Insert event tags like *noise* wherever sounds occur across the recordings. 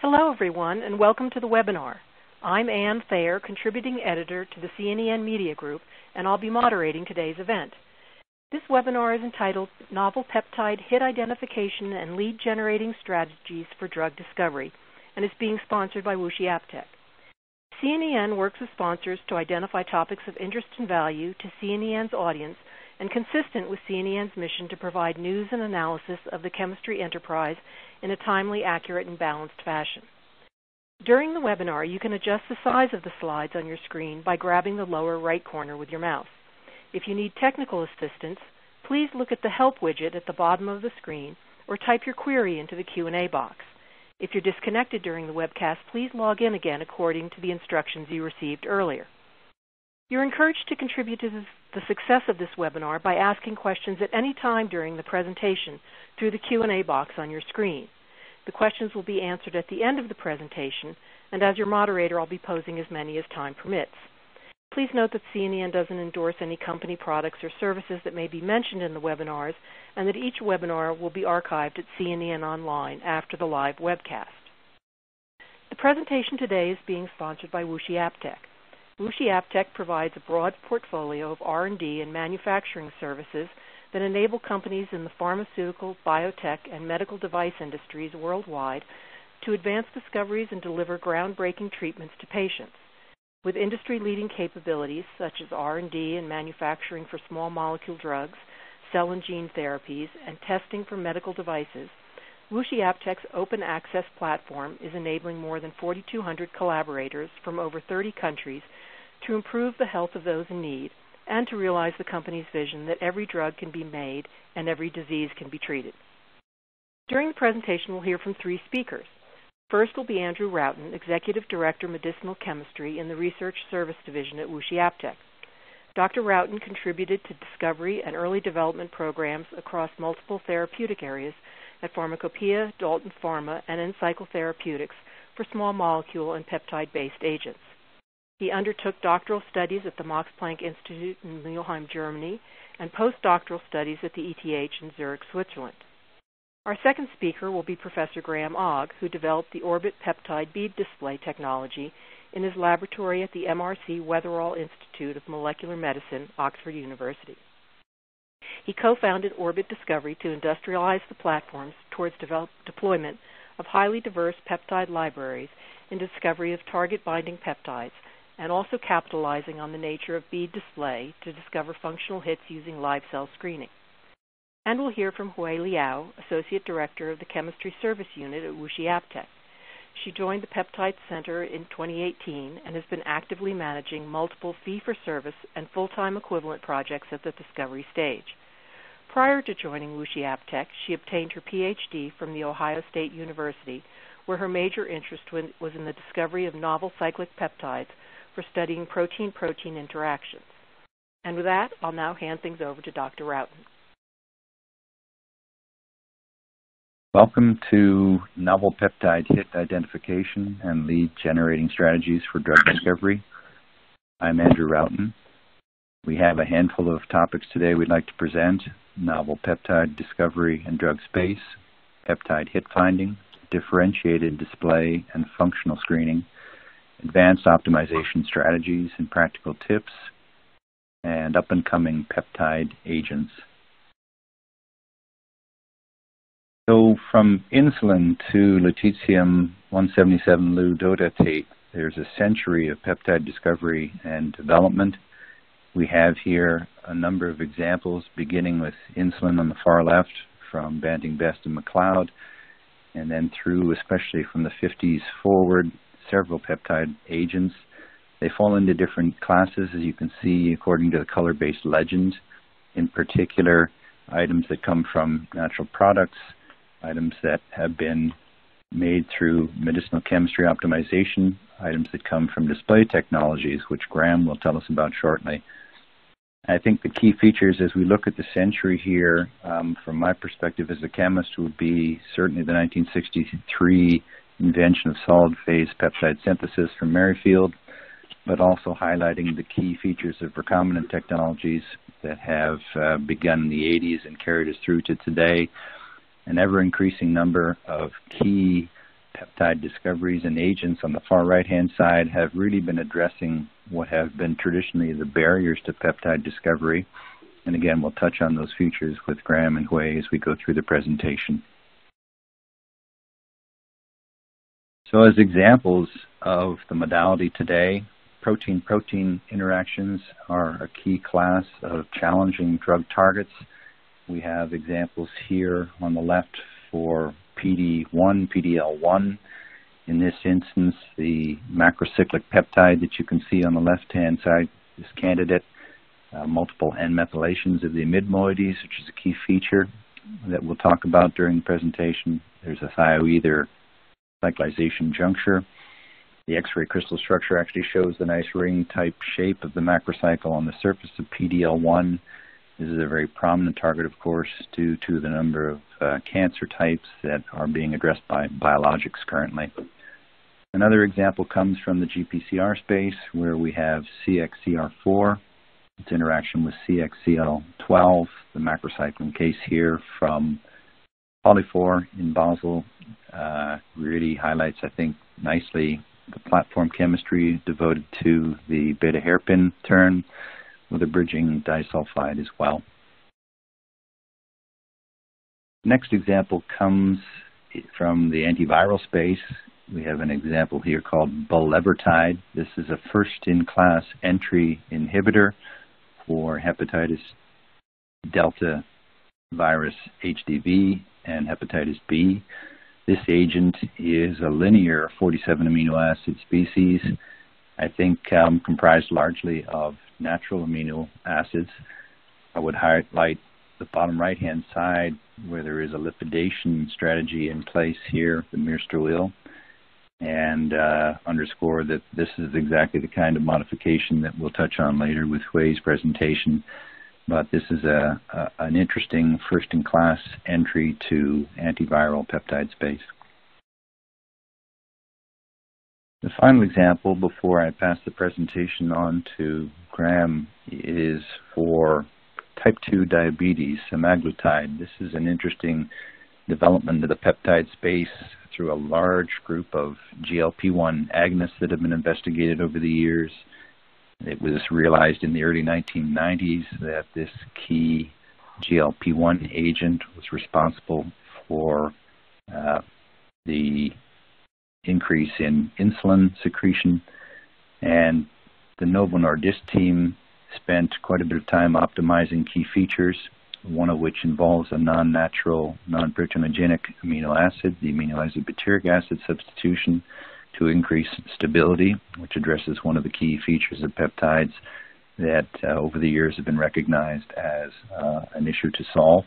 Hello, everyone, and welcome to the webinar. I'm Ann Thayer, contributing editor to the CNN Media Group, and I'll be moderating today's event. This webinar is entitled Novel Peptide Hit Identification and Lead Generating Strategies for Drug Discovery, and is being sponsored by WuXi AppTec. CNN works with sponsors to identify topics of interest and value to CNEN's audience and consistent with CNEN's mission to provide news and analysis of the chemistry enterprise in a timely, accurate, and balanced fashion. During the webinar, you can adjust the size of the slides on your screen by grabbing the lower right corner with your mouse. If you need technical assistance, please look at the Help widget at the bottom of the screen or type your query into the Q&A box. If you're disconnected during the webcast, please log in again according to the instructions you received earlier. You're encouraged to contribute to the success of this webinar by asking questions at any time during the presentation through the Q&A box on your screen. The questions will be answered at the end of the presentation, and as your moderator, I'll be posing as many as time permits. Please note that CNN doesn't endorse any company products or services that may be mentioned in the webinars, and that each webinar will be archived at CNN Online after the live webcast. The presentation today is being sponsored by WuXi AppTec. WuXi AppTec provides a broad portfolio of R&D and manufacturing services that enable companies in the pharmaceutical, biotech, and medical device industries worldwide to advance discoveries and deliver groundbreaking treatments to patients. With industry-leading capabilities such as R&D and manufacturing for small molecule drugs, cell and gene therapies, and testing for medical devices, WuXi AppTec's open access platform is enabling more than 4,200 collaborators from over 30 countries to improve the health of those in need and to realize the company's vision that every drug can be made and every disease can be treated. During the presentation, we'll hear from three speakers. First will be Andrew Roughton, Executive Director, Medicinal Chemistry in the Research Service Division at WuXi AppTec. Dr. Roughton contributed to discovery and early development programs across multiple therapeutic areas at Pharmacopoeia, Dalton Pharma, and Encycle Therapeutics for small molecule and peptide-based agents. He undertook doctoral studies at the Max Planck Institute in Mülheim, Germany, and postdoctoral studies at the ETH in Zurich, Switzerland. Our second speaker will be Professor Graham Ogg, who developed the Orbit peptide bead display technology in his laboratory at the MRC Weatherall Institute of Molecular Medicine, Oxford University. He co-founded Orbit Discovery to industrialize the platforms towards develop, deployment of highly diverse peptide libraries in discovery of target binding peptides and also capitalizing on the nature of bead display to discover functional hits using live cell screening. And we'll hear from Hui Liao, Associate Director of the Chemistry Service Unit at WuXi AppTec. She joined the Peptide Center in 2018 and has been actively managing multiple fee-for-service and full-time equivalent projects at the discovery stage. Prior to joining WuXi AppTec, she obtained her PhD from The Ohio State University, where her major interest was in the discovery of novel cyclic peptides for studying protein-protein interactions. And with that, I'll now hand things over to Dr. Roughton. Welcome to Novel Peptide Hit Identification and Lead Generating Strategies for Drug Discovery. I'm Andrew Roughton. We have a handful of topics today we'd like to present. Novel peptide discovery and drug space, peptide hit finding, differentiated display and functional screening, advanced optimization strategies and practical tips, and up-and-coming peptide agents. So from insulin to lutetium-177 Lu ludotatate, there's a century of peptide discovery and development. We have here a number of examples, beginning with insulin on the far left from Banting, Best, and MacLeod, and then through, especially from the 50s forward, several peptide agents. They fall into different classes, as you can see, according to the color-based legend. In particular, items that come from natural products, items that have been made through medicinal chemistry optimization, items that come from display technologies, which Graham will tell us about shortly. I think the key features as we look at the century here, um, from my perspective as a chemist, would be certainly the 1963 invention of solid phase peptide synthesis from Merrifield, but also highlighting the key features of recombinant technologies that have uh, begun in the 80s and carried us through to today. An ever increasing number of key peptide discoveries and agents on the far right-hand side have really been addressing what have been traditionally the barriers to peptide discovery. And again, we'll touch on those features with Graham and Hui as we go through the presentation. So as examples of the modality today, protein-protein interactions are a key class of challenging drug targets. We have examples here on the left for PD-1, PD-L1. In this instance, the macrocyclic peptide that you can see on the left-hand side is candidate. Uh, multiple N-methylations of the amid moieties, which is a key feature that we'll talk about during the presentation. There's a thioether cyclization juncture. The X-ray crystal structure actually shows the nice ring-type shape of the macrocycle on the surface of PD-L1. This is a very prominent target, of course, due to the number of uh, cancer types that are being addressed by biologics currently. Another example comes from the GPCR space where we have CXCR4, its interaction with CXCL12, the macrocycline case here from Polyphore in Basel. Uh, really highlights, I think, nicely the platform chemistry devoted to the beta hairpin turn with a bridging disulfide as well. Next example comes from the antiviral space. We have an example here called bulevirtide. This is a first-in-class entry inhibitor for hepatitis delta virus HDV and hepatitis B. This agent is a linear 47 amino acid species, I think um, comprised largely of natural amino acids. I would highlight the bottom right-hand side where there is a lipidation strategy in place here, the myristoyl, and uh, underscore that this is exactly the kind of modification that we'll touch on later with Hui's presentation. But this is a, a an interesting first-in-class entry to antiviral peptide space. The final example before I pass the presentation on to Graham is for type 2 diabetes, semaglutide. This is an interesting development of the peptide space through a large group of GLP-1 agonists that have been investigated over the years. It was realized in the early 1990s that this key GLP-1 agent was responsible for uh, the increase in insulin secretion. And the Novo Nordisk team spent quite a bit of time optimizing key features, one of which involves a non-natural, non-proteinogenic amino acid, the amino acid butyric acid substitution, to increase stability, which addresses one of the key features of peptides that uh, over the years have been recognized as uh, an issue to solve.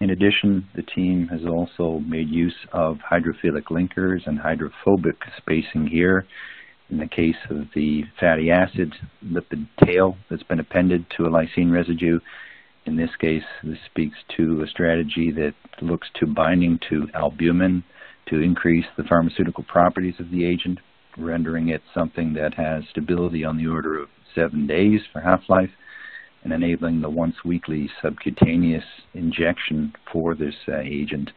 In addition, the team has also made use of hydrophilic linkers and hydrophobic spacing here. In the case of the fatty acid lipid tail that's been appended to a lysine residue, in this case, this speaks to a strategy that looks to binding to albumin to increase the pharmaceutical properties of the agent, rendering it something that has stability on the order of seven days for half-life, and enabling the once-weekly subcutaneous injection for this uh, agent.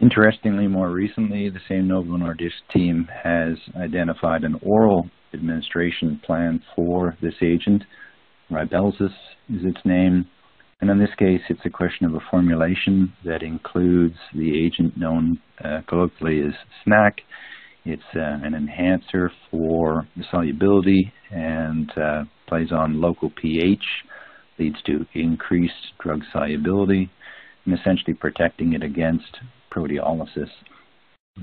Interestingly, more recently, the same Novo Nordisk team has identified an oral administration plan for this agent. Rybelsus is its name. And in this case, it's a question of a formulation that includes the agent known uh, colloquially as SNAC. It's uh, an enhancer for the solubility and uh, plays on local pH leads to increased drug solubility and essentially protecting it against proteolysis.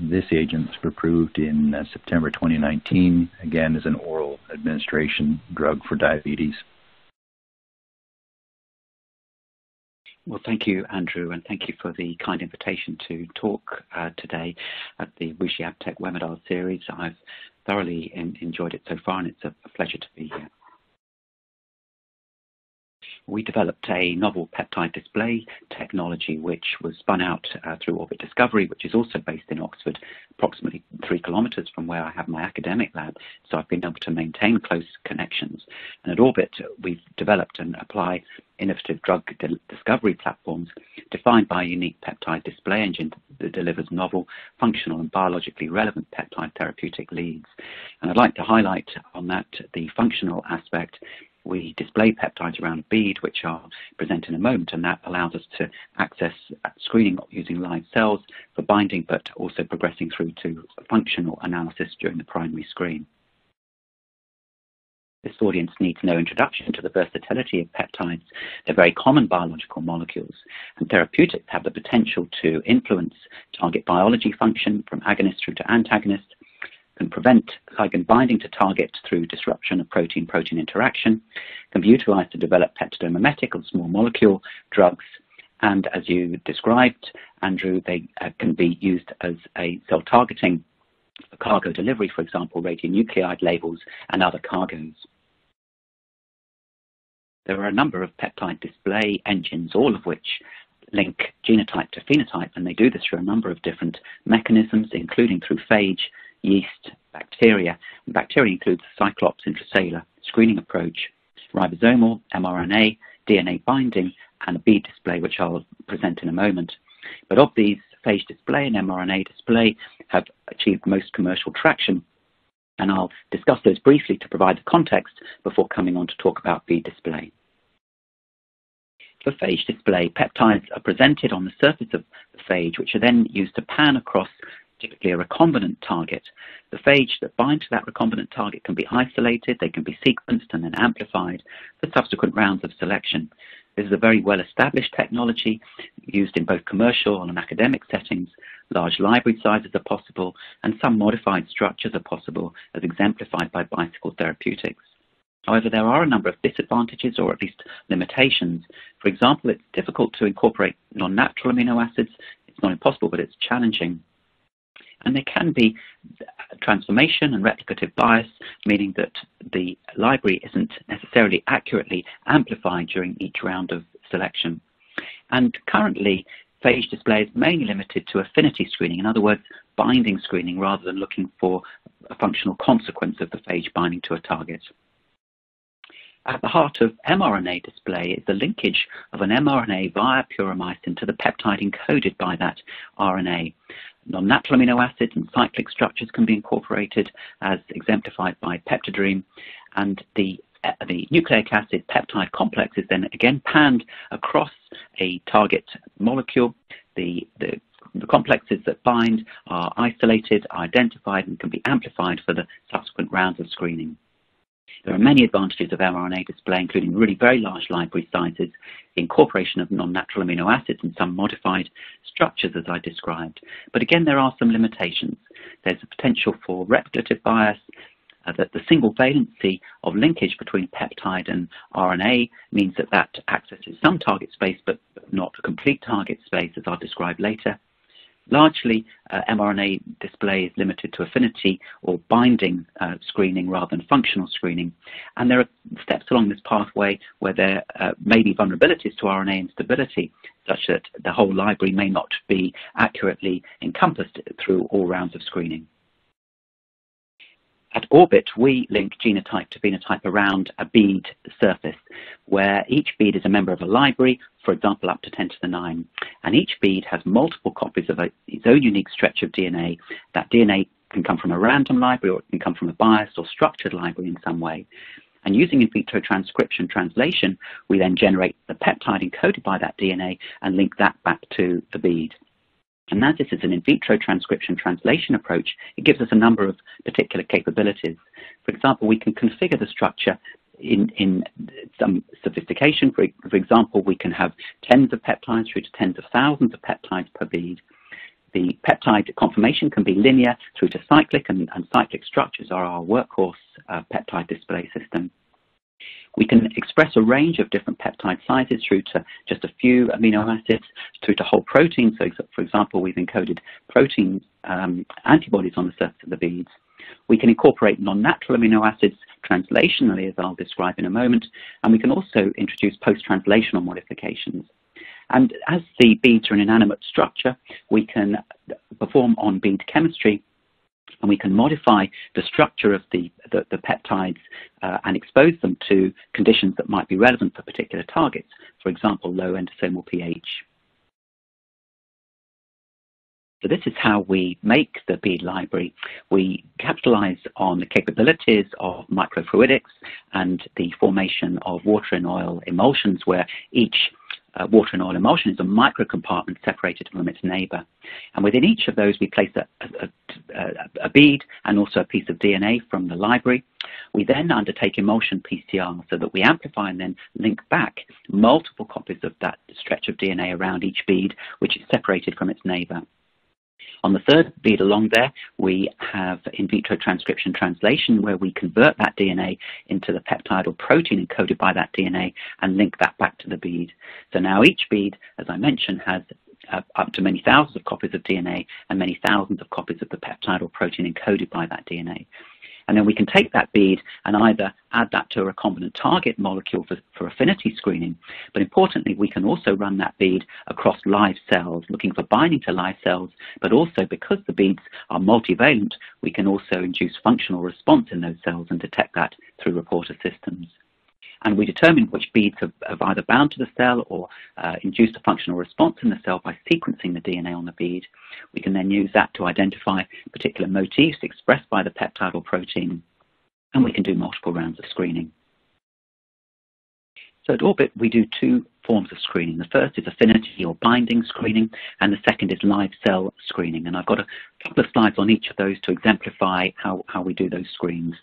This agent was approved in uh, September 2019, again as an oral administration drug for diabetes. Well, thank you, Andrew, and thank you for the kind invitation to talk uh, today at the WuXi webinar series. I've thoroughly in, enjoyed it so far, and it's a, a pleasure to be here we developed a novel peptide display technology which was spun out uh, through Orbit Discovery, which is also based in Oxford, approximately three kilometers from where I have my academic lab. So I've been able to maintain close connections. And at Orbit, we've developed and apply innovative drug discovery platforms defined by a unique peptide display engine that delivers novel, functional, and biologically relevant peptide therapeutic leads. And I'd like to highlight on that the functional aspect we display peptides around a bead, which I'll present in a moment, and that allows us to access screening using live cells for binding, but also progressing through to functional analysis during the primary screen. This audience needs no introduction to the versatility of peptides. They're very common biological molecules, and therapeutics have the potential to influence target biology function from agonist through to antagonist, can prevent ligand binding to target through disruption of protein-protein interaction, can be utilized to develop peptidomimetic or small molecule drugs, and as you described, Andrew, they uh, can be used as a cell targeting cargo delivery, for example, radionuclide labels and other cargoes. There are a number of peptide display engines, all of which link genotype to phenotype, and they do this through a number of different mechanisms, including through phage, yeast, bacteria. And bacteria includes Cyclops intracellular screening approach, ribosomal, mRNA, DNA binding, and a bead display, which I'll present in a moment. But of these, phage display and mRNA display have achieved most commercial traction, and I'll discuss those briefly to provide the context before coming on to talk about bead display. For phage display, peptides are presented on the surface of the phage, which are then used to pan across typically a recombinant target. The phage that bind to that recombinant target can be isolated, they can be sequenced and then amplified for subsequent rounds of selection. This is a very well-established technology used in both commercial and academic settings. Large library sizes are possible, and some modified structures are possible, as exemplified by bicycle therapeutics. However, there are a number of disadvantages or at least limitations. For example, it's difficult to incorporate non-natural amino acids. It's not impossible, but it's challenging. And there can be transformation and replicative bias, meaning that the library isn't necessarily accurately amplified during each round of selection. And currently, phage display is mainly limited to affinity screening, in other words, binding screening rather than looking for a functional consequence of the phage binding to a target. At the heart of mRNA display is the linkage of an mRNA via puromycin to the peptide encoded by that RNA. Non-natural amino acids and cyclic structures can be incorporated as exemplified by Peptidream, and the uh, the nucleic acid peptide complex is then again panned across a target molecule. The, the, the, complexes that bind are isolated, identified, and can be amplified for the subsequent rounds of screening. There are many advantages of mRNA display, including really very large library sizes, incorporation of non-natural amino acids and some modified structures as I described. But again, there are some limitations. There's a potential for replicative bias, uh, that the single valency of linkage between peptide and RNA means that that accesses some target space, but not a complete target space, as I'll describe later. Largely, uh, mRNA display is limited to affinity or binding uh, screening rather than functional screening. And there are steps along this pathway where there uh, may be vulnerabilities to RNA instability, such that the whole library may not be accurately encompassed through all rounds of screening. At Orbit, we link genotype to phenotype around a bead surface, where each bead is a member of a library, for example, up to 10 to the 9. And each bead has multiple copies of a, its own unique stretch of DNA. That DNA can come from a random library or it can come from a biased or structured library in some way. And using in vitro transcription translation, we then generate the peptide encoded by that DNA and link that back to the bead. And as this is an in vitro transcription translation approach, it gives us a number of particular capabilities. For example, we can configure the structure in, in some sophistication. For, for example, we can have tens of peptides through to tens of thousands of peptides per bead. The peptide conformation can be linear through to cyclic, and, and cyclic structures are our workhorse uh, peptide display system. We can express a range of different peptide sizes through to just a few amino acids, through to whole proteins. So, for example, we've encoded protein um, antibodies on the surface of the beads. We can incorporate non-natural amino acids translationally, as I'll describe in a moment, and we can also introduce post-translational modifications. And as the beads are an inanimate structure, we can perform on bead chemistry and we can modify the structure of the, the, the peptides uh, and expose them to conditions that might be relevant for particular targets, for example, low endosomal pH. So this is how we make the bead library. We capitalize on the capabilities of microfluidics and the formation of water and oil emulsions where each uh, water and oil emulsion is a microcompartment separated from its neighbor. And within each of those, we place a, a, a, a, bead and also a piece of DNA from the library. We then undertake emulsion PCR so that we amplify and then link back multiple copies of that stretch of DNA around each bead, which is separated from its neighbor. On the third bead along there, we have in vitro transcription translation where we convert that DNA into the peptide or protein encoded by that DNA and link that back to the bead. So now each bead, as I mentioned, has uh, up to many thousands of copies of DNA and many thousands of copies of the peptide or protein encoded by that DNA. And then we can take that bead and either add that to a recombinant target molecule for, for affinity screening. But importantly, we can also run that bead across live cells, looking for binding to live cells. But also, because the beads are multivalent, we can also induce functional response in those cells and detect that through reporter systems and we determine which beads have, have either bound to the cell or uh, induced a functional response in the cell by sequencing the DNA on the bead. We can then use that to identify particular motifs expressed by the peptide or protein, and we can do multiple rounds of screening. So at Orbit, we do two forms of screening. The first is affinity or binding screening, and the second is live cell screening. And I've got a couple of slides on each of those to exemplify how, how we do those screens.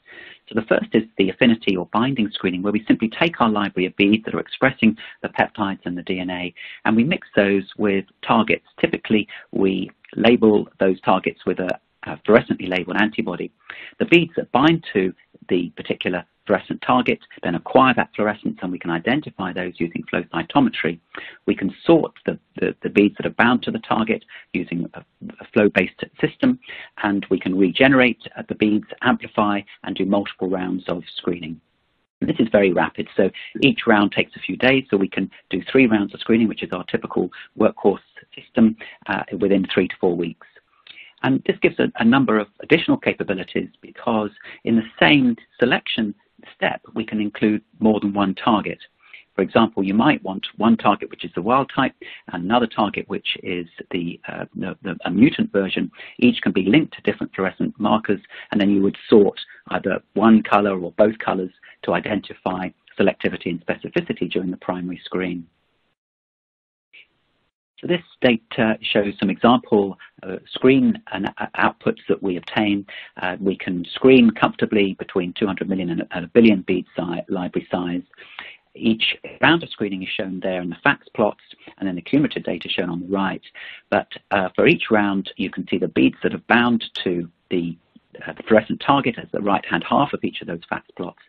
So the first is the affinity or binding screening, where we simply take our library of beads that are expressing the peptides and the DNA, and we mix those with targets. Typically, we label those targets with a, a fluorescently labeled antibody. The beads that bind to the particular fluorescent target, then acquire that fluorescence, and we can identify those using flow cytometry. We can sort the, the, the beads that are bound to the target using a, a flow-based system, and we can regenerate the beads, amplify, and do multiple rounds of screening. This is very rapid, so each round takes a few days, so we can do three rounds of screening, which is our typical workhorse system, uh, within three to four weeks. And this gives a, a, number of additional capabilities because in the same selection step, we can include more than one target. For example, you might want one target which is the wild type and another target which is the, uh, the, the, a mutant version. Each can be linked to different fluorescent markers and then you would sort either one color or both colors to identify selectivity and specificity during the primary screen. So this data shows some example uh, screen and uh, outputs that we obtain. Uh, we can screen comfortably between 200 million and a billion bead size, library size. Each round of screening is shown there in the FACS plots, and then the cumulative data shown on the right. But uh, for each round, you can see the beads that are bound to the uh, the fluorescent target as the right-hand half of each of those FACS plots.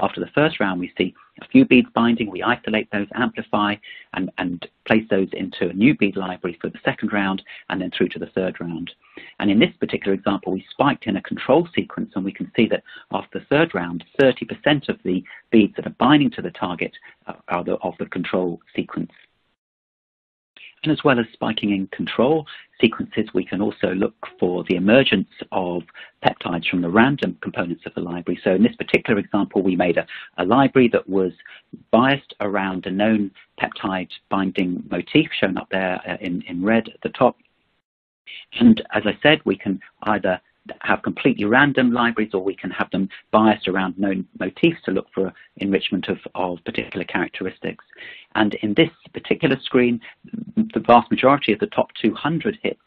After the first round, we see a few beads binding. We isolate those, amplify, and, and place those into a new bead library for the second round, and then through to the third round. And in this particular example, we spiked in a control sequence, and we can see that after the third round, 30% of the beads that are binding to the target are the, of the control sequence. And as well as spiking in control sequences, we can also look for the emergence of peptides from the random components of the library. So in this particular example, we made a, a library that was biased around a known peptide binding motif shown up there uh, in, in red at the top. And as I said, we can either have completely random libraries or we can have them biased around known motifs to look for enrichment of, of particular characteristics. And in this particular screen, the vast majority of the top 200 hits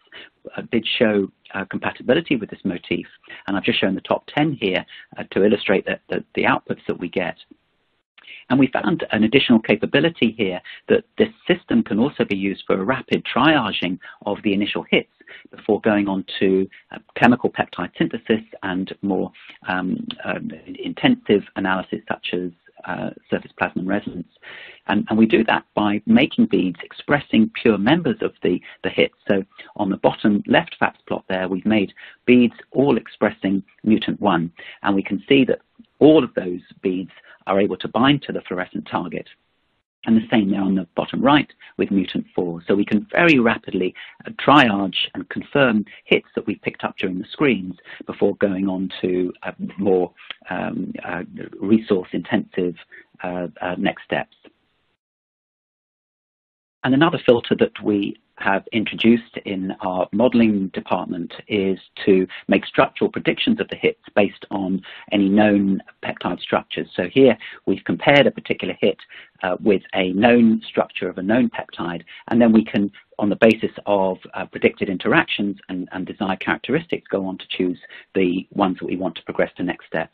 uh, did show uh, compatibility with this motif. And I've just shown the top 10 here uh, to illustrate that, that the outputs that we get. And we found an additional capability here that this system can also be used for a rapid triaging of the initial hits before going on to uh, chemical peptide synthesis and more um, uh, intensive analysis such as uh, surface plasmon resonance. And, and, we do that by making beads expressing pure members of the, the hit. So on the bottom left FACS plot there, we've made beads all expressing mutant 1. And we can see that all of those beads are able to bind to the fluorescent target. And the same there on the bottom right with mutant 4. So we can very rapidly uh, triage and confirm hits that we've picked up during the screens before going on to more um, uh, resource-intensive uh, uh, next steps. And another filter that we have introduced in our modeling department is to make structural predictions of the hits based on any known peptide structures. So here we've compared a particular hit uh, with a known structure of a known peptide, and then we can, on the basis of uh, predicted interactions and, and desired characteristics, go on to choose the ones that we want to progress to next steps.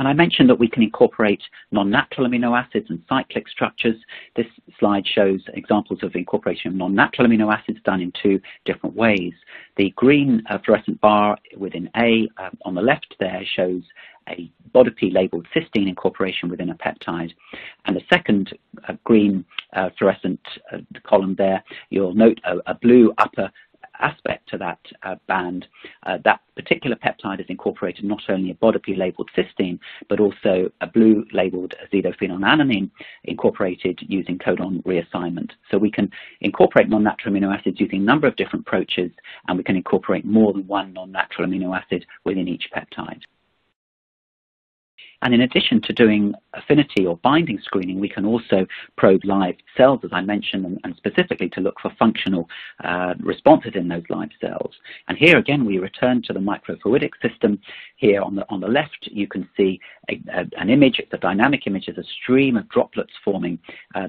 And I mentioned that we can incorporate non-natural amino acids and cyclic structures. This slide shows examples of incorporation of non-natural amino acids done in two different ways. The green uh, fluorescent bar within A uh, on the left there shows a BODIPY labeled cysteine incorporation within a peptide. And the second uh, green uh, fluorescent uh, column there, you'll note a, a blue upper aspect to that uh, band, uh, that particular peptide is incorporated not only a BODIPY labeled cysteine, but also a blue labeled azidophenylaniline incorporated using codon reassignment. So we can incorporate non-natural amino acids using a number of different approaches, and we can incorporate more than one non-natural amino acid within each peptide. And in addition to doing affinity or binding screening, we can also probe live cells, as I mentioned, and, and specifically to look for functional uh, responses in those live cells. And here again, we return to the microfluidic system. Here on the, on the left, you can see a, a, an image, it's a dynamic image, there's a stream of droplets forming uh,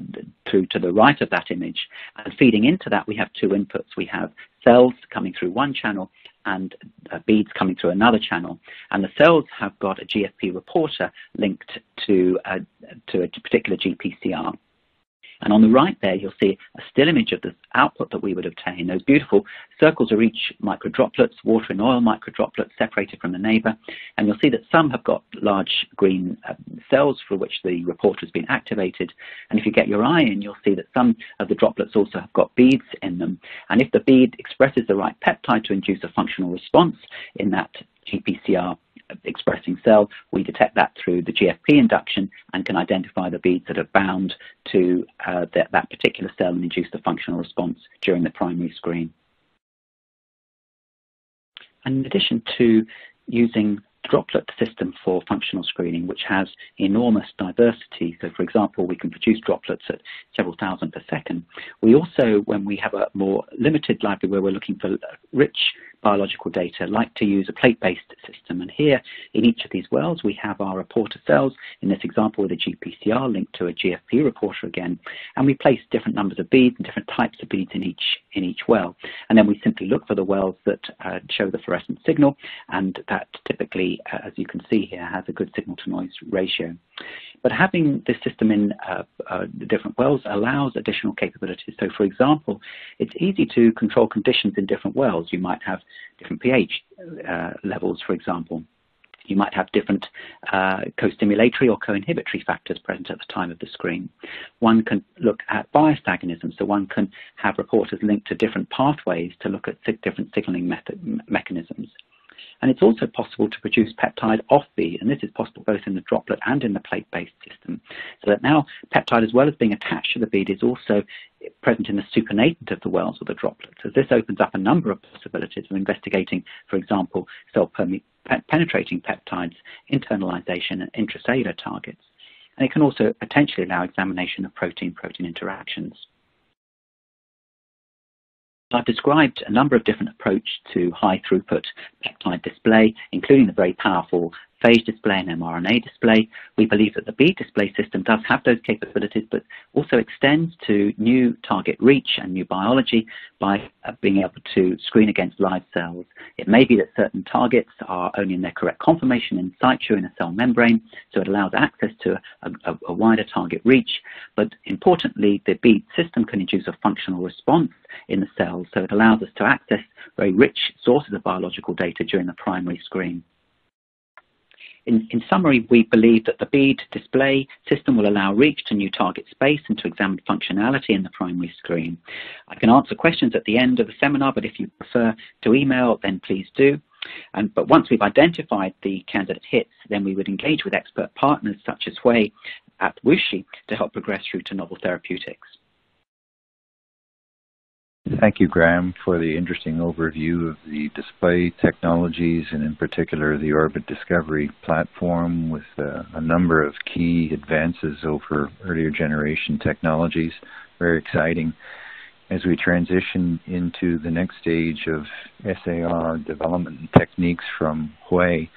through to the right of that image. And feeding into that, we have two inputs. We have cells coming through one channel and uh, beads coming through another channel. And the cells have got a GFP reporter linked to, uh, to a particular GPCR. And on the right there, you'll see a still image of the output that we would obtain. Those beautiful circles are each microdroplets, water and oil microdroplets separated from the neighbor. And you'll see that some have got large green uh, cells for which the reporter has been activated. And if you get your eye in, you'll see that some of the droplets also have got beads in them. And if the bead expresses the right peptide to induce a functional response in that GPCR expressing cell, we detect that through the GFP induction and can identify the beads that are bound to uh, that, that particular cell and induce the functional response during the primary screen. And in addition to using droplet system for functional screening, which has enormous diversity. So, for example, we can produce droplets at several thousand per second. We also, when we have a more limited library where we're looking for rich biological data, like to use a plate-based system. And here, in each of these wells, we have our reporter cells, in this example with a GPCR linked to a GFP reporter again, and we place different numbers of beads and different types of beads in each, in each well. And then we simply look for the wells that uh, show the fluorescent signal, and that typically uh, as you can see here, has a good signal-to-noise ratio. But having this system in uh, uh, different wells allows additional capabilities. So for example, it's easy to control conditions in different wells. You might have different pH uh, levels, for example. You might have different uh, co-stimulatory or co-inhibitory factors present at the time of the screen. One can look at biased agonism, so one can have reporters linked to different pathways to look at different signaling method, mechanisms. And it's also possible to produce peptide off bead, and this is possible both in the droplet and in the plate-based system. So that now peptide, as well as being attached to the bead, is also present in the supernatant of the wells or the droplets. So this opens up a number of possibilities of investigating, for example, cell penetrating peptides, internalization, and intracellular targets. And it can also potentially allow examination of protein-protein interactions. I've described a number of different approaches to high throughput peptide display, including the very powerful phage display and mRNA display. We believe that the bead display system does have those capabilities, but also extends to new target reach and new biology by uh, being able to screen against live cells. It may be that certain targets are only in their correct conformation in situ in a cell membrane, so it allows access to a, a, a wider target reach. But importantly, the bead system can induce a functional response in the cells, so it allows us to access very rich sources of biological data during the primary screen. In, in, summary, we believe that the bead display system will allow reach to new target space and to examine functionality in the primary screen. I can answer questions at the end of the seminar, but if you prefer to email, then please do. And, but once we've identified the candidate hits, then we would engage with expert partners such as Hui at WuXi to help progress through to novel therapeutics. Thank you, Graham, for the interesting overview of the display technologies and in particular the Orbit Discovery platform with uh, a number of key advances over earlier generation technologies. very exciting. As we transition into the next stage of SAR development techniques from Hui,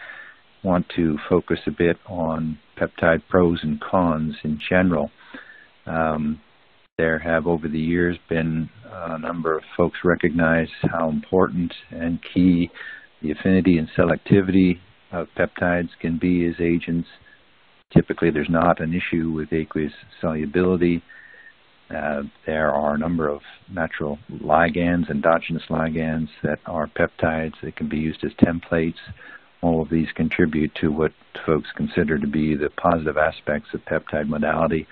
want to focus a bit on peptide pros and cons in general. Um, there have over the years been a number of folks recognize how important and key the affinity and selectivity of peptides can be as agents. Typically there's not an issue with aqueous solubility. Uh, there are a number of natural ligands, endogenous ligands that are peptides that can be used as templates. All of these contribute to what folks consider to be the positive aspects of peptide modality.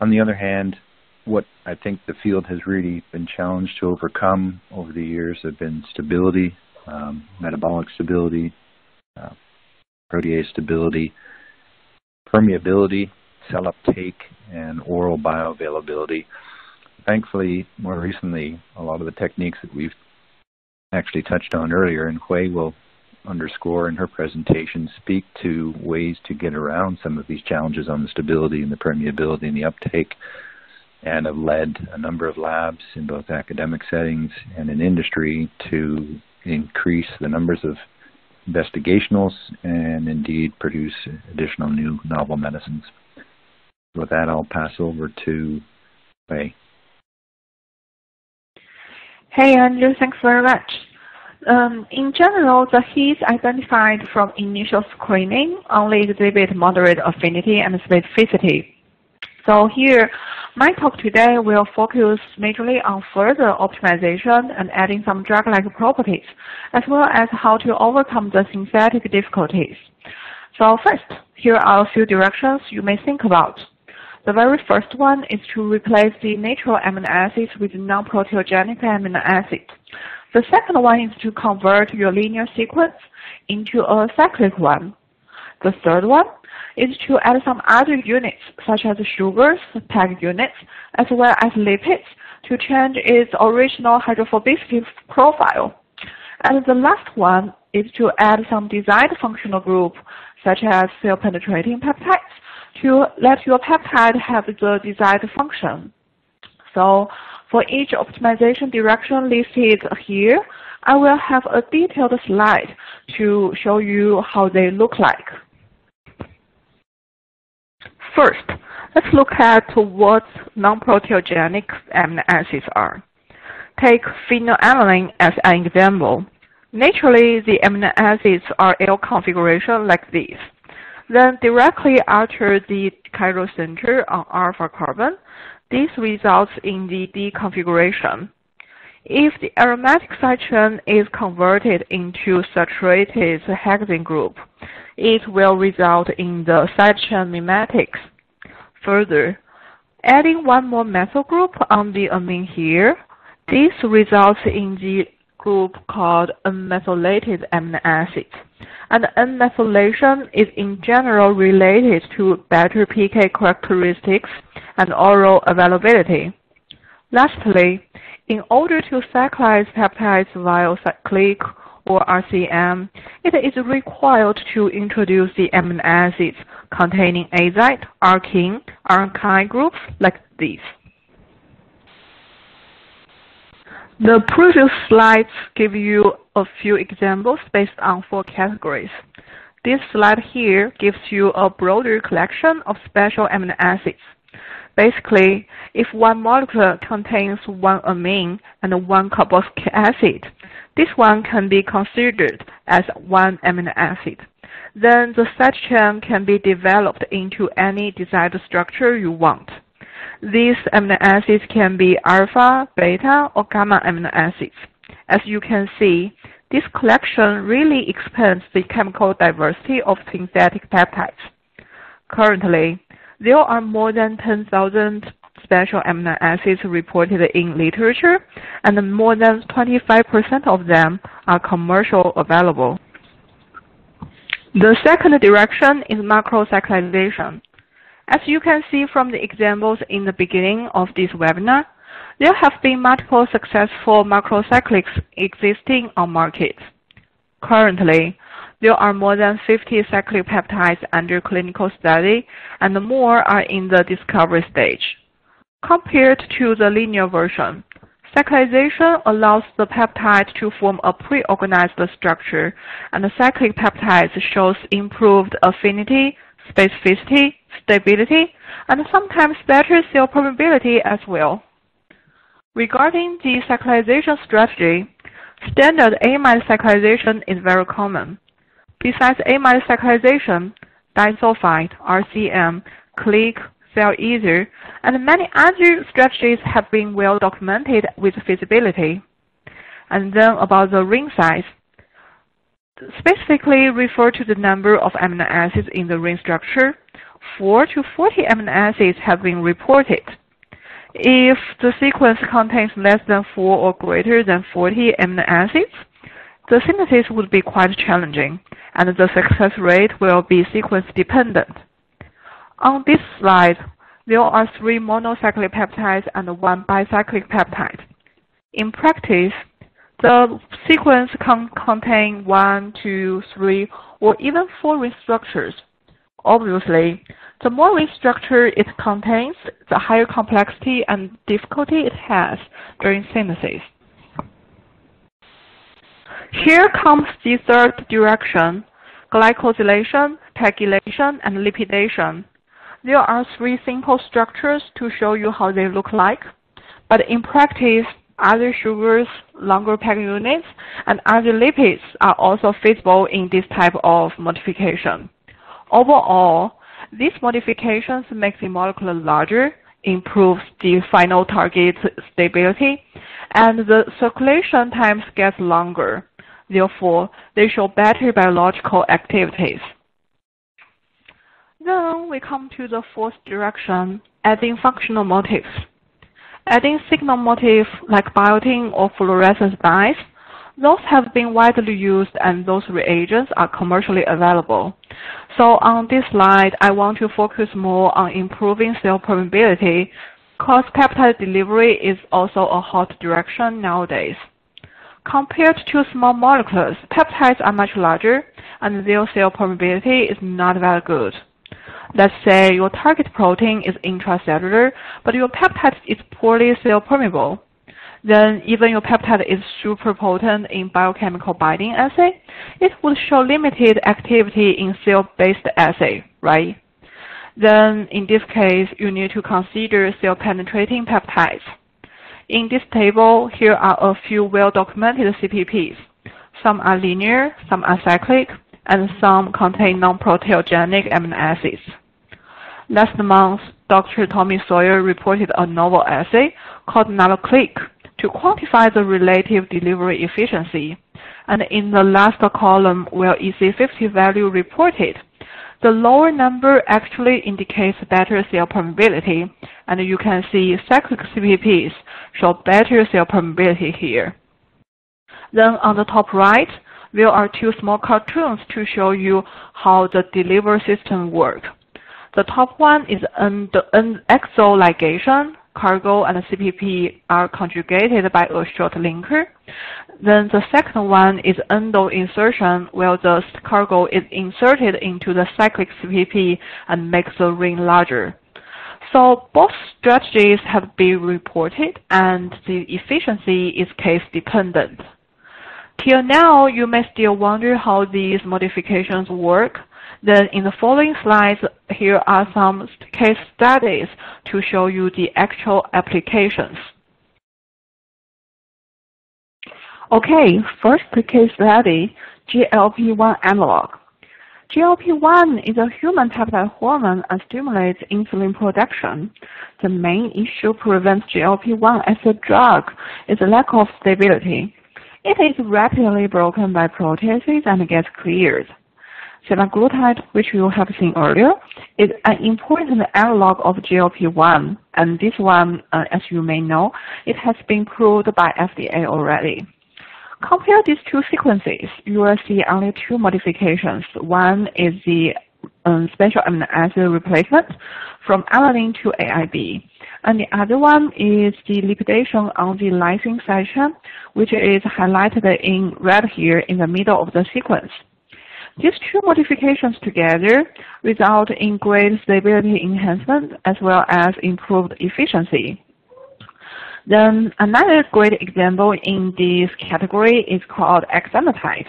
On the other hand, what I think the field has really been challenged to overcome over the years have been stability, um, metabolic stability, uh, protease stability, permeability, cell uptake, and oral bioavailability. Thankfully, more recently, a lot of the techniques that we've actually touched on earlier, and Hui will underscore in her presentation, speak to ways to get around some of these challenges on the stability and the permeability and the uptake, and have led a number of labs in both academic settings and in industry to increase the numbers of investigationals and indeed produce additional new novel medicines. With that, I'll pass over to Hui. Hey, Andrew. Thanks very much. Um, in general, the heats identified from initial screening only exhibit moderate affinity and specificity. So here, my talk today will focus majorly on further optimization and adding some drug-like properties, as well as how to overcome the synthetic difficulties. So first, here are a few directions you may think about. The very first one is to replace the natural amino acids with non-proteogenic amino acids. The second one is to convert your linear sequence into a cyclic one. The third one is to add some other units, such as sugars, PEG units, as well as lipids, to change its original hydrophobicity profile. And the last one is to add some desired functional group, such as cell-penetrating peptides, to let your peptide have the desired function. So for each optimization direction listed here, I will have a detailed slide to show you how they look like. First, let's look at what non-proteogenic amino acids are. Take phenylalanine as an example. Naturally, the amino acids are L configuration like this then directly alter the chiral center on alpha carbon. This results in the D configuration. If the aromatic side chain is converted into saturated hexane group, it will result in the side chain mimetics. Further, adding one more methyl group on the amine here, this results in the group called unmethylated amino acids and N-methylation is in general related to better PK characteristics and oral availability. Lastly, in order to cyclize peptides via cyclic or RCM, it is required to introduce the amino acids containing azide, alkene, alkyne groups like these. The previous slides give you a few examples based on four categories. This slide here gives you a broader collection of special amino acids. Basically, if one molecule contains one amine and one carboxylic acid, this one can be considered as one amino acid. Then the side chain can be developed into any desired structure you want. These amino acids can be alpha, beta, or gamma amino acids. As you can see, this collection really expands the chemical diversity of synthetic peptides. Currently, there are more than 10,000 special amino acids reported in literature, and more than 25% of them are commercial available. The second direction is macrocyclization. As you can see from the examples in the beginning of this webinar, there have been multiple successful macrocyclics existing on market. Currently, there are more than 50 cyclic peptides under clinical study, and more are in the discovery stage. Compared to the linear version, cyclization allows the peptide to form a pre-organized structure, and the cyclic peptides shows improved affinity, specificity, stability, and sometimes better cell permeability as well. Regarding the cyclization strategy, standard amide cyclization is very common. Besides amide cyclization, disulfide, RCM, click, cell ether, and many other strategies have been well documented with feasibility. And then about the ring size, specifically refer to the number of amino acids in the ring structure. 4 to 40 amino acids have been reported. If the sequence contains less than 4 or greater than 40 amino acids, the synthesis would be quite challenging, and the success rate will be sequence dependent. On this slide, there are three monocyclic peptides and one bicyclic peptide. In practice, the sequence can contain one, two, three, or even four ring structures. Obviously, the more ring structure it contains, the higher complexity and difficulty it has during synthesis. Here comes the third direction, glycosylation, pegylation, and lipidation. There are three simple structures to show you how they look like, but in practice, other sugars, longer peg units, and other lipids are also feasible in this type of modification. Overall, these modifications make the molecule larger, improves the final target stability, and the circulation times gets longer. Therefore, they show better biological activities. Then we come to the fourth direction, adding functional motifs. Adding signal motifs like biotin or fluorescence dyes, those have been widely used and those reagents are commercially available. So on this slide, I want to focus more on improving cell permeability because peptide delivery is also a hot direction nowadays. Compared to small molecules, peptides are much larger and their cell permeability is not very good. Let's say your target protein is intracellular, but your peptide is poorly cell permeable. Then even your peptide is super potent in biochemical binding assay, it would show limited activity in cell-based assay, right? Then in this case, you need to consider cell-penetrating peptides. In this table, here are a few well-documented CPPs. Some are linear, some are cyclic, and some contain non-proteogenic amino acids. Last month, Dr. Tommy Sawyer reported a novel assay called NanoClick to quantify the relative delivery efficiency. And in the last column where EC50 value reported, the lower number actually indicates better cell permeability, and you can see cyclic CPPs show better cell permeability here. Then on the top right, there are two small cartoons to show you how the delivery system works. The top one is exo ligation. Cargo and CPP are conjugated by a short linker. Then the second one is endo insertion, where the cargo is inserted into the cyclic CPP and makes the ring larger. So both strategies have been reported and the efficiency is case dependent. Till now, you may still wonder how these modifications work. Then in the following slides, here are some case studies to show you the actual applications. Okay, first case study, GLP-1 analog. GLP-1 is a human peptide hormone and stimulates insulin production. The main issue prevents GLP-1 as a drug is a lack of stability. It is rapidly broken by proteases and gets cleared. Semaglutide, which you have seen earlier, is an important analog of GLP-1, and this one, uh, as you may know, it has been approved by FDA already. Compare these two sequences, you will see only two modifications. One is the um, special amino acid replacement from alanine to AIB. And the other one is the lipidation on the lysine section, which is highlighted in red here in the middle of the sequence. These two modifications together result in great stability enhancement as well as improved efficiency. Then another great example in this category is called exenatide.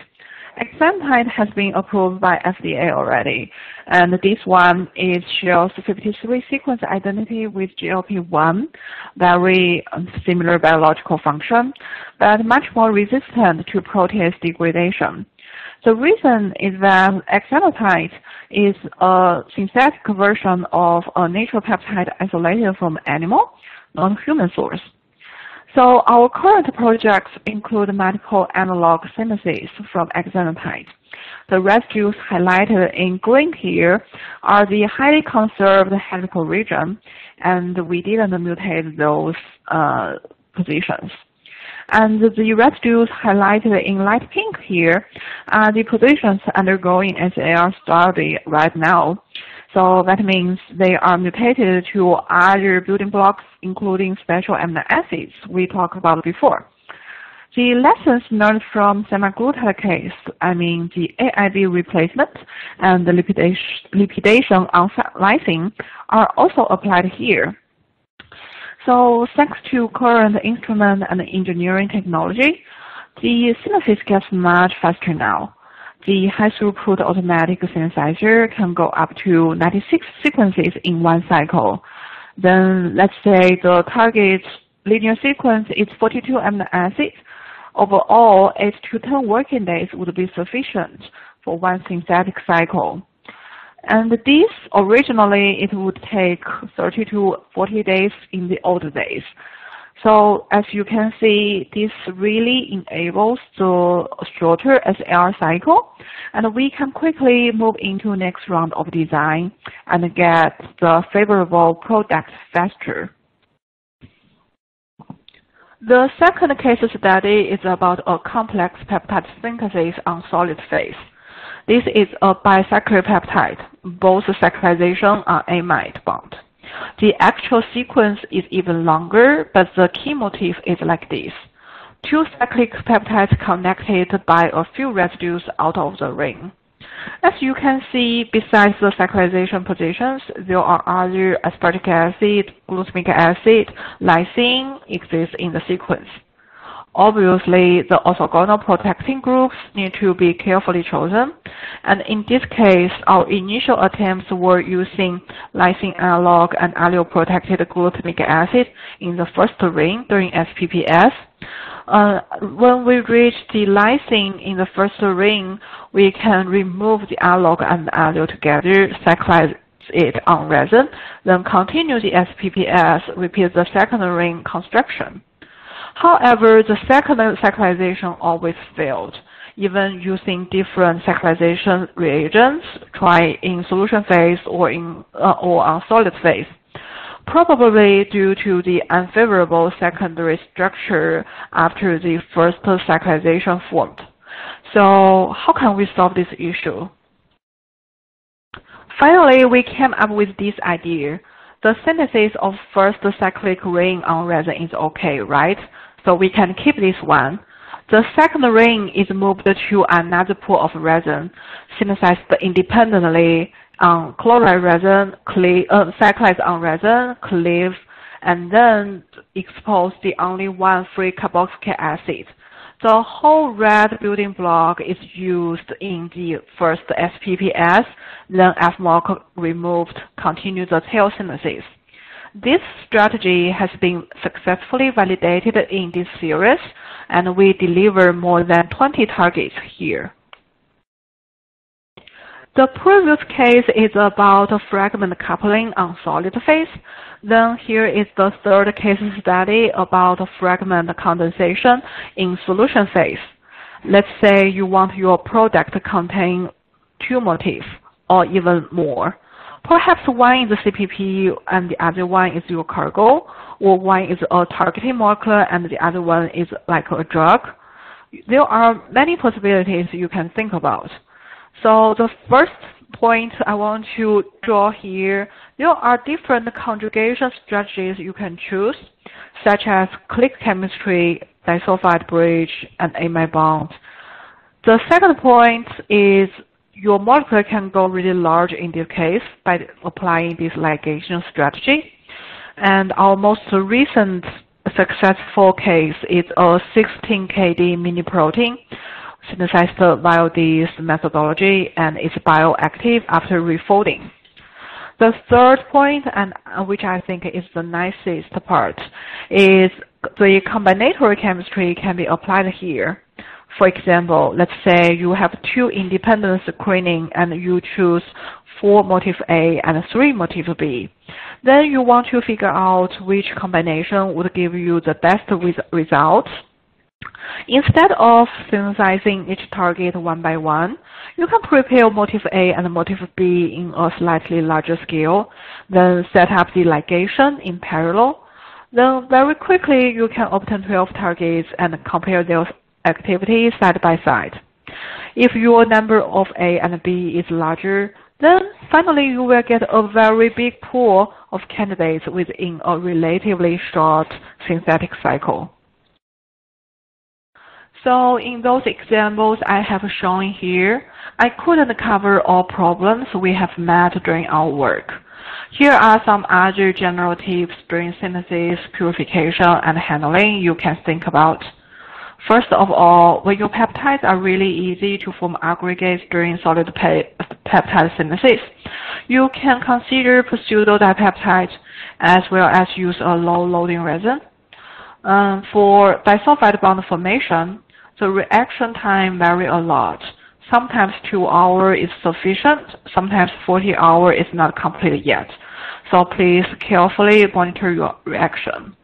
Exenatide has been approved by FDA already, and this one is shows 53 sequence identity with GLP-1, very um, similar biological function, but much more resistant to protease degradation. The reason is that exenatide is a synthetic version of a natural peptide isolated from animal, non-human source. So our current projects include medical analog synthesis from exenatide. The residues highlighted in green here are the highly conserved helical region, and we didn't mutate those uh, positions. And the residues highlighted in light pink here are the positions undergoing SAR study right now. So that means they are mutated to other building blocks, including special amino acids we talked about before. The lessons learned from semaglutide case, I mean the AIB replacement and the lipidation, on lysine, are also applied here. So thanks to current instrument and engineering technology, the synthesis gets much faster now. The high throughput automatic synthesizer can go up to 96 sequences in one cycle. Then let's say the target linear sequence is 42 amino acids. Overall, 8 to 10 working days would be sufficient for one synthetic cycle. And this, originally, it would take 30 to 40 days in the old days. So as you can see, this really enables the shorter SAR cycle, and we can quickly move into next round of design and get the favorable product faster. The second case study is about a complex peptide synthesis on solid phase. This is a bicyclic peptide, both cyclization on amide bond. The actual sequence is even longer, but the key motif is like this. Two cyclic peptides connected by a few residues out of the ring. As you can see, besides the cyclization positions, there are other aspartic acid, glutamic acid, lysine exist in the sequence. Obviously, the orthogonal protecting groups need to be carefully chosen. And in this case, our initial attempts were using lysine analog and allele-protected glutamic acid in the first ring during SPPS. Uh, when we reach the lysine in the first ring, we can remove the analog and allele together, cyclize it on resin, then continue the SPPS, repeat the second ring construction. However, the second cyclization always failed, even using different cyclization reagents, try in solution phase or in uh, or on solid phase. Probably due to the unfavorable secondary structure after the first cyclization formed. So how can we solve this issue? Finally, we came up with this idea. The synthesis of first cyclic ring on resin is okay, right? So we can keep this one. The second ring is moved to another pool of resin, synthesized independently on chloride resin, cleave, uh, cyclized on resin, cleave, and then expose the only one free carboxylic acid. The whole red building block is used in the first SPPS, then FMOC removed, continue the tail synthesis. This strategy has been successfully validated in this series, and we deliver more than 20 targets here. The previous case is about fragment coupling on solid phase. Then here is the third case study about fragment condensation in solution phase. Let's say you want your product to contain two motifs or even more. Perhaps one is a CPP and the other one is your cargo, or one is a targeting molecule and the other one is like a drug. There are many possibilities you can think about. So the first point I want to draw here, there are different conjugation strategies you can choose, such as click chemistry, disulfide bridge, and amide bond. The second point is your molecule can go really large in this case by applying this ligation strategy. And our most recent successful case is a 16 kD mini protein synthesized via this methodology and is bioactive after refolding. The third point, and uh, which I think is the nicest part, is the combinatorial chemistry can be applied here. For example, let's say you have two independent screening and you choose four motif A and three motif B. Then you want to figure out which combination would give you the best results. Instead of synthesizing each target one by one, you can prepare motif A and motif B in a slightly larger scale, then set up the ligation in parallel. Then very quickly you can obtain 12 targets and compare their activity side by side. If your number of A and B is larger, then finally you will get a very big pool of candidates within a relatively short synthetic cycle. So in those examples I have shown here, I couldn't cover all problems we have met during our work. Here are some other general tips during synthesis, purification, and handling you can think about. First of all, when your peptides are really easy to form aggregates during solid peptide synthesis, you can consider pseudo-dipeptides as well as use a low-loading resin. Um, for disulfide bond formation, the reaction time vary a lot. Sometimes 2 hours is sufficient, sometimes 40 hours is not completed yet. So please carefully monitor your reaction.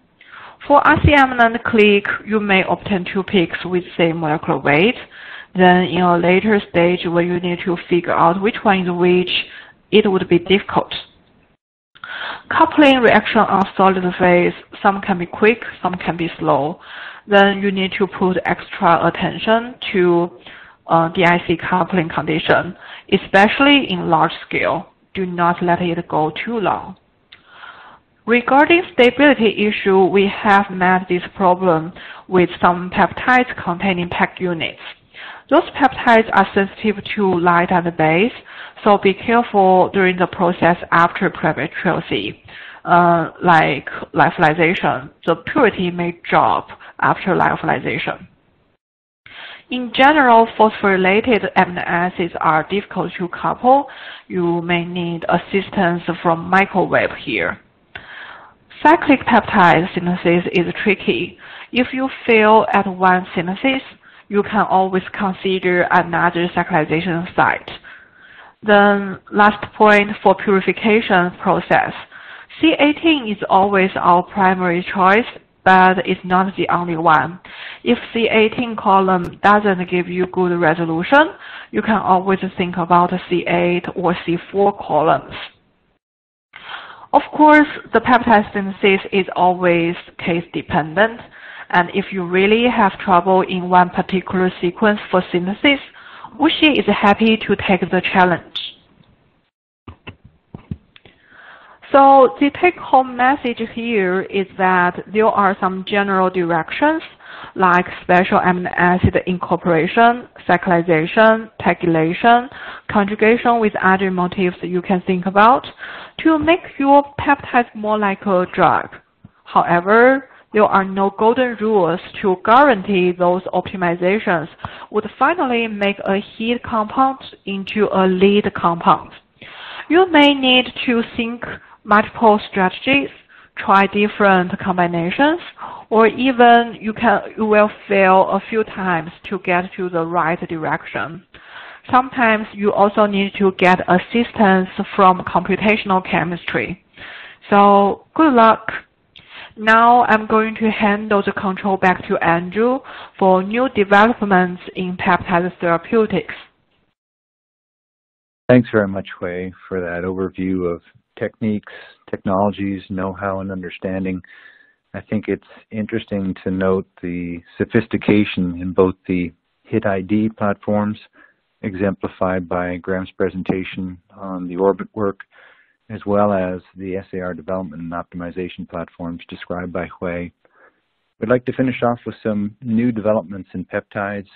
For RCM and click, you may obtain two peaks with same molecular weight. Then in a later stage where you need to figure out which one is which, it would be difficult. Coupling reaction on solid phase, some can be quick, some can be slow. Then you need to put extra attention to uh, DIC coupling condition, especially in large scale. Do not let it go too long. Regarding stability issue, we have met this problem with some peptides containing PEG units. Those peptides are sensitive to light and the base, so be careful during the process after previously, uh, like lyophilization. The purity may drop after lyophilization. In general, phosphorylated amino acids are difficult to couple. You may need assistance from microwave here. Cyclic peptide synthesis is tricky. If you fail at one synthesis, you can always consider another cyclization site. Then last point for purification process. C18 is always our primary choice, but it's not the only one. If C18 column doesn't give you good resolution, you can always think about C8 or C4 columns. Of course, the peptide synthesis is always case dependent, and if you really have trouble in one particular sequence for synthesis, WuXi is happy to take the challenge. So the take-home message here is that there are some general directions like special amino acid incorporation, cyclization, pegylation, conjugation with other motifs you can think about to make your peptides more like a drug. However, there are no golden rules to guarantee those optimizations would finally make a heat compound into a lead compound. You may need to think multiple strategies, try different combinations, or even you can you will fail a few times to get to the right direction. Sometimes you also need to get assistance from computational chemistry. So good luck. Now I'm going to hand the control back to Andrew for new developments in peptide therapeutics. Thanks very much, Wei, for that overview of techniques, technologies, know-how, and understanding. I think it's interesting to note the sophistication in both the HitID platforms, exemplified by Graham's presentation on the orbit work, as well as the SAR development and optimization platforms described by Hui. We'd like to finish off with some new developments in peptides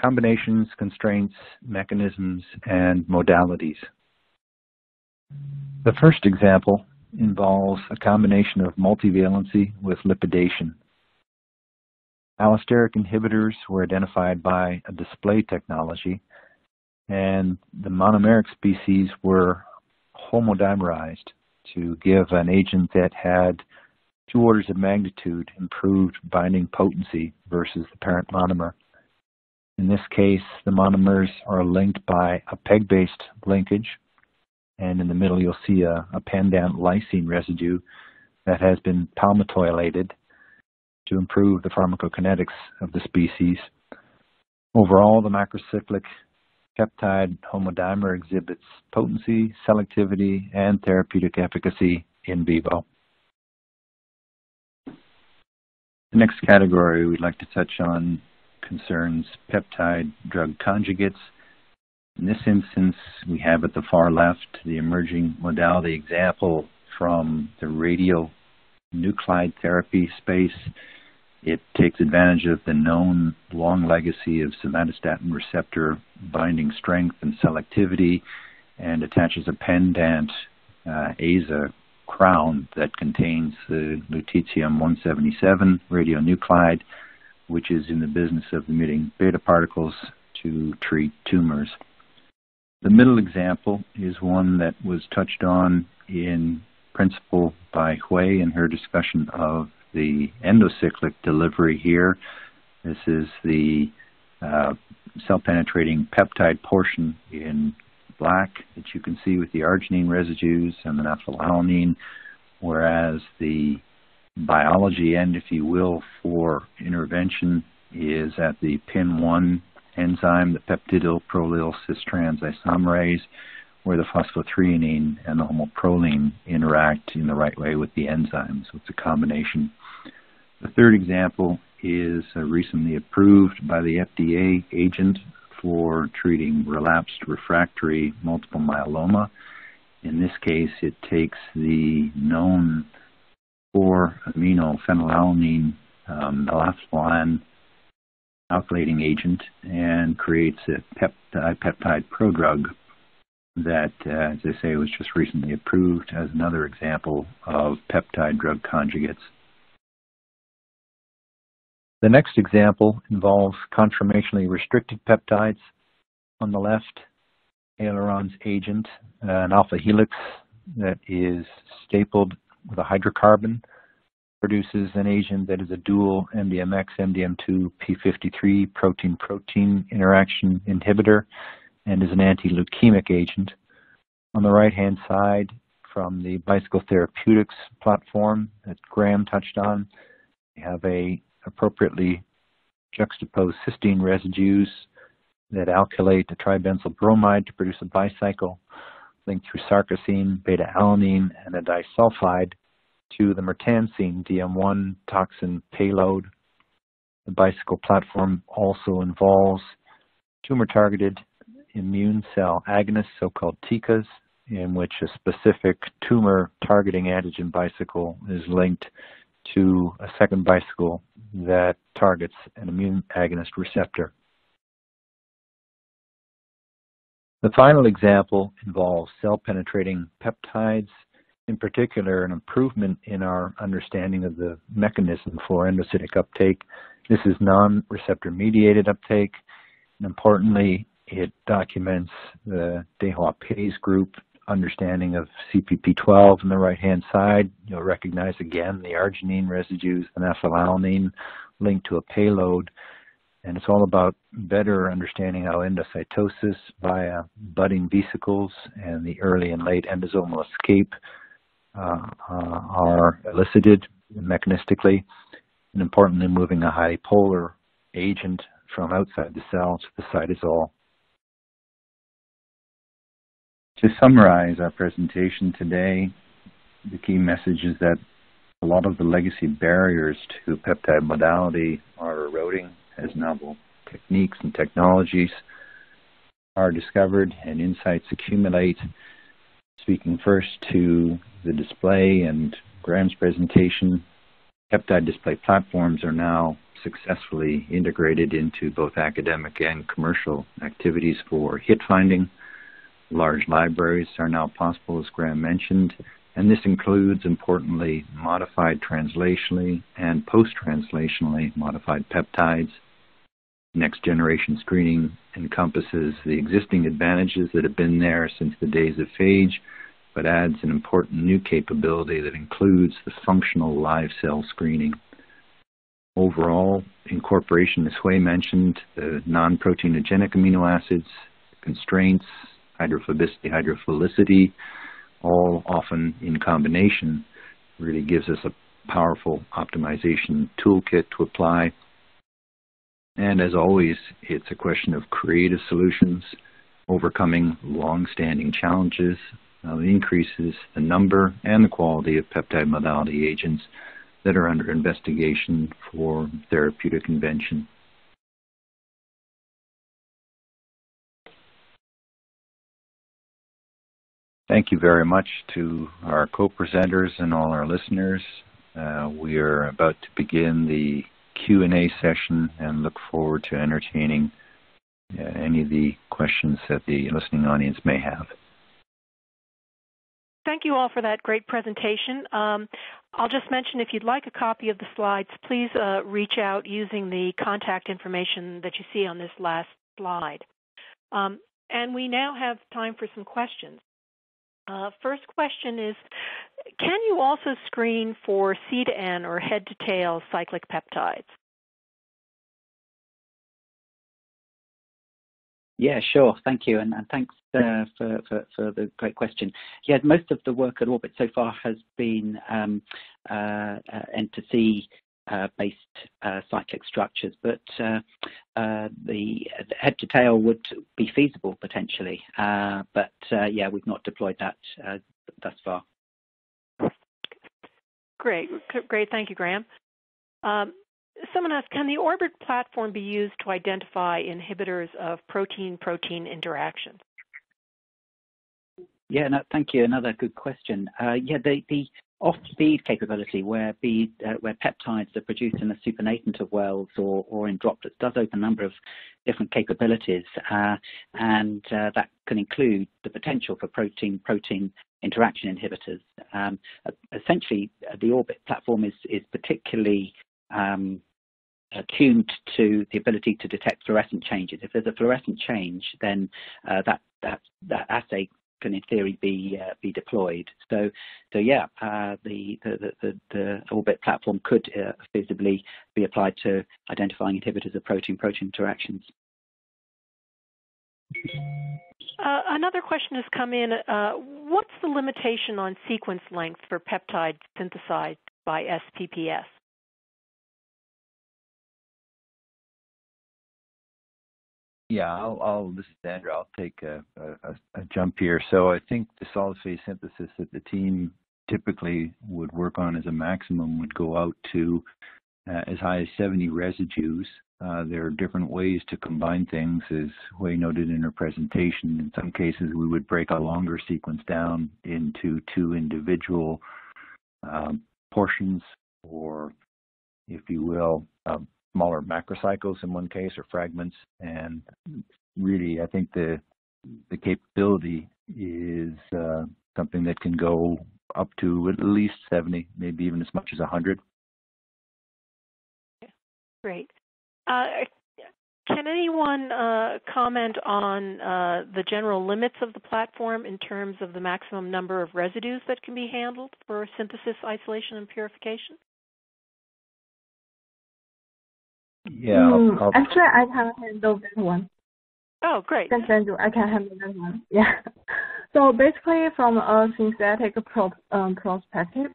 combinations, constraints, mechanisms, and modalities. The first example involves a combination of multivalency with lipidation. Allosteric inhibitors were identified by a display technology, and the monomeric species were homodimerized to give an agent that had two orders of magnitude improved binding potency versus the parent monomer. In this case, the monomers are linked by a PEG-based linkage, and in the middle you'll see a, a pendant lysine residue that has been palmitoylated to improve the pharmacokinetics of the species. Overall, the macrocyclic peptide homodimer exhibits potency, selectivity, and therapeutic efficacy in vivo. The next category we'd like to touch on concerns peptide drug conjugates. In this instance, we have at the far left the emerging modality example from the radial nuclide therapy space it takes advantage of the known long legacy of somatostatin receptor binding strength and selectivity and attaches a pendant uh, crown that contains the lutetium-177 radionuclide, which is in the business of emitting beta particles to treat tumors. The middle example is one that was touched on in principle by Hui in her discussion of the endocyclic delivery here. This is the uh, cell-penetrating peptide portion in black that you can see with the arginine residues and the naphthylalanine, whereas the biology end, if you will, for intervention is at the PIN1 enzyme, the peptidyl prolyl isomerase, where the phosphothreonine and the homoproline interact in the right way with the enzyme. So it's a combination. The third example is recently approved by the FDA agent for treating relapsed refractory multiple myeloma. In this case, it takes the known 4-amino phenylalanine um, alkylating agent and creates a peptide, peptide prodrug that, uh, as I say, was just recently approved as another example of peptide drug conjugates. The next example involves conformationally restricted peptides. On the left, Aileron's agent, uh, an alpha helix that is stapled with a hydrocarbon, produces an agent that is a dual MDMX, MDM2, P53 protein-protein interaction inhibitor and is an anti-leukemic agent. On the right-hand side, from the Bicycle Therapeutics platform that Graham touched on, we have a appropriately juxtaposed cysteine residues that alkylate the tribenzyl bromide to produce a bicycle linked through sarcosine, beta-alanine, and a disulfide to the mertansine DM1 toxin payload. The bicycle platform also involves tumor-targeted immune cell agonists, so-called TICAs, in which a specific tumor targeting antigen bicycle is linked to a second bicycle that targets an immune agonist receptor. The final example involves cell-penetrating peptides, in particular an improvement in our understanding of the mechanism for endocytic uptake. This is non-receptor mediated uptake, and importantly, it documents the Dehua Pays group understanding of CPP12 on the right-hand side. You'll recognize again the arginine residues, the naphthylalanine linked to a payload. And it's all about better understanding how endocytosis via budding vesicles and the early and late endosomal escape Uh, uh, are elicited mechanistically, and importantly, moving a highly polar agent from outside the cell to the cytosol to summarize our presentation today, the key message is that a lot of the legacy barriers to peptide modality are eroding as novel techniques and technologies are discovered and insights accumulate. Speaking first to the display and Graham's presentation, peptide display platforms are now successfully integrated into both academic and commercial activities for hit finding. Large libraries are now possible, as Graham mentioned, and this includes, importantly, modified translationally and post-translationally modified peptides. Next generation screening encompasses the existing advantages that have been there since the days of phage, but adds an important new capability that includes the functional live cell screening. Overall, incorporation, as Hui mentioned, the non-proteinogenic amino acids, constraints, hydrophobicity, hydrophilicity, all often in combination, really gives us a powerful optimization toolkit to apply. And as always, it's a question of creative solutions, overcoming long-standing challenges, uh, increases the number and the quality of peptide modality agents that are under investigation for therapeutic invention. Thank you very much to our co-presenters and all our listeners. Uh, we are about to begin the Q&A session and look forward to entertaining uh, any of the questions that the listening audience may have. Thank you all for that great presentation. Um, I'll just mention if you'd like a copy of the slides, please uh, reach out using the contact information that you see on this last slide. Um, and we now have time for some questions. Uh, first question is, can you also screen for C to N or head to tail cyclic peptides? Yeah, sure. Thank you, and, and thanks uh, for, for, for, the great question. Yeah, most of the work at Orbit so far has been um, uh, uh, N2C uh, based uh, cyclic structures, but uh, uh, the head to tail would be feasible potentially. Uh, but yeah, we've not deployed that thus far. Great, great. Thank you, Graham. Um, someone asked, can the Orbit platform be used to identify inhibitors of protein-protein interactions? Yeah, no, thank you. Another good question. Uh, yeah, the, off-bead capability, where bead, uh, where peptides are produced in the supernatant of wells or, or in droplets, does open a number of different capabilities, uh, and uh, that can include the potential for protein-protein interaction inhibitors. Um, essentially, the Orbit platform is is particularly um, tuned to the ability to detect fluorescent changes. If there's a fluorescent change, then uh, that that that assay can in theory be uh, be deployed. So so yeah, uh, the, the, the the Orbit platform could uh, feasibly be applied to identifying inhibitors of protein-protein interactions. Uh, another question has come in. Uh, what's the limitation on sequence length for peptides synthesized by SPPS? Yeah, I'll, I'll, this is Andrew. I'll take a, a, a, jump here. So I think the solid phase synthesis that the team typically would work on as a maximum would go out to uh, as high as 70 residues. Uh, there are different ways to combine things, as Hui noted in her presentation. In some cases, we would break a longer sequence down into two individual um, portions, or, if you will, uh, smaller macrocycles in one case or fragments. And really, I think the the capability is uh, something that can go up to at least 70, maybe even as much as 100. Great. Uh, can anyone uh, comment on uh, the general limits of the platform in terms of the maximum number of residues that can be handled for synthesis, isolation, and purification? Yeah. Mm, I'll, I'll... Actually, I can handle that one. Oh, great. Thanks, Andrew. I can handle that one. Yeah. *laughs* So basically, from a synthetic pro, um, perspective,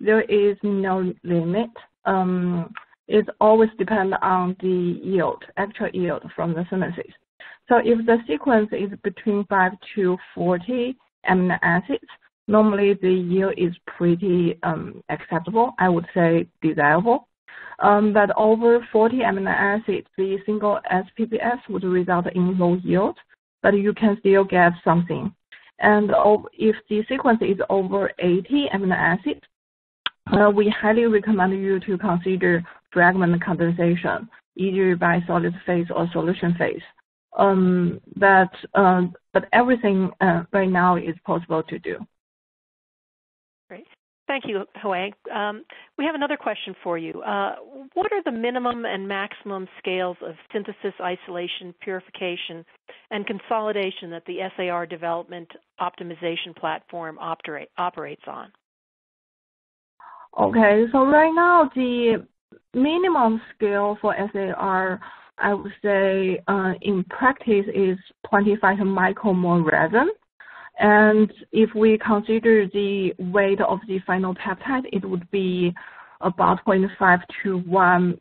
there is no limit. Um, it always depends on the yield, actual yield from the synthesis. So if the sequence is between 5 to 40 amino acids, normally the yield is pretty um, acceptable. I would say desirable. Um, but over 40 amino acids, the single SPPS would result in low yield, but you can still get something. And if the sequence is over 80 amino acids, uh, we highly recommend you to consider fragment condensation, either by solid phase or solution phase. Um, but um, but everything uh, right now is possible to do. Thank you, Huang. Um, we have another question for you. Uh, what are the minimum and maximum scales of synthesis, isolation, purification, and consolidation that the SAR development optimization platform operate, operates on? Okay, so right now the minimum scale for SAR, I would say uh, in practice is 25 micromole resin. And if we consider the weight of the final peptide, it would be about 0.5 to 1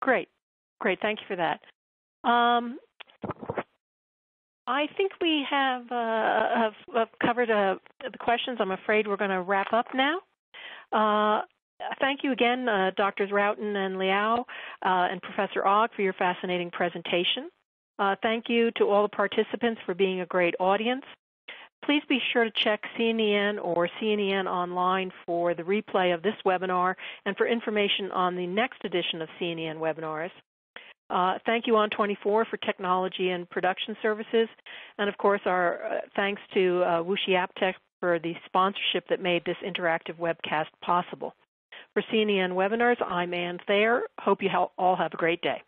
Great. Great. Thank you for that. Um, I think we have, uh, have, have covered uh, the questions. I'm afraid we're going to wrap up now. Uh, thank you again, uh, Drs. Roughton and Liao uh, and Professor Ogg for your fascinating presentation. Uh, thank you to all the participants for being a great audience. Please be sure to check CNEN or CNN Online for the replay of this webinar and for information on the next edition of CNN webinars. Uh, thank you On24 for technology and production services. And of course, our uh, thanks to uh, Wuxi AppTec for the sponsorship that made this interactive webcast possible. For CNN webinars, I'm Ann Thayer. Hope you all have a great day.